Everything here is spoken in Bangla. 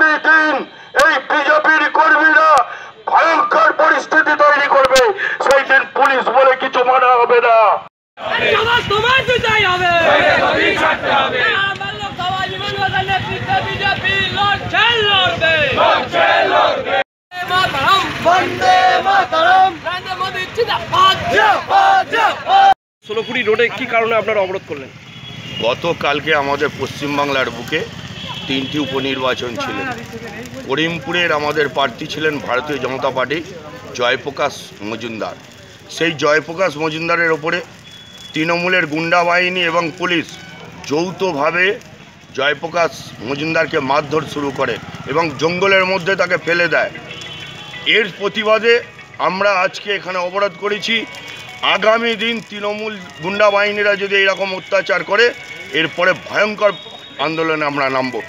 মিটিং এই বিজেপির কর্মীরা ভয়ঙ্কর পরিস্থিতি তৈরি করবে। সেই দিন পুলিশ বলে কিছু মানা হবে না। ষোলোপুরি রোডে কি কারণে আপনারা অবরোধ করলেন? গতকালকে আমাদের পশ্চিমবাংলার বুকে তিনটি উপনির্বাচন ছিল করিমপুরের আমাদের প্রার্থী ছিলেন ভারতীয় জনতা পার্টি জয়প্রকাশ মজুমদার। সেই জয়প্রকাশ মজুমদারের ওপরে তৃণমূলের গুন্ডা বাহিনী এবং পুলিশ যৌথভাবে জয়প্রকাশ মজুমদারকে মারধর শুরু করে এবং জঙ্গলের মধ্যে তাকে ফেলে দেয়। এর প্রতিবাদে আমরা আজকে এখানে অবরোধ করেছি। আগামী দিন তৃণমূল গুন্ডা বাহিনীরা যদি এরকম অত্যাচার করে, এরপরে ভয়ঙ্কর আন্দোলনে আমরা নামবো।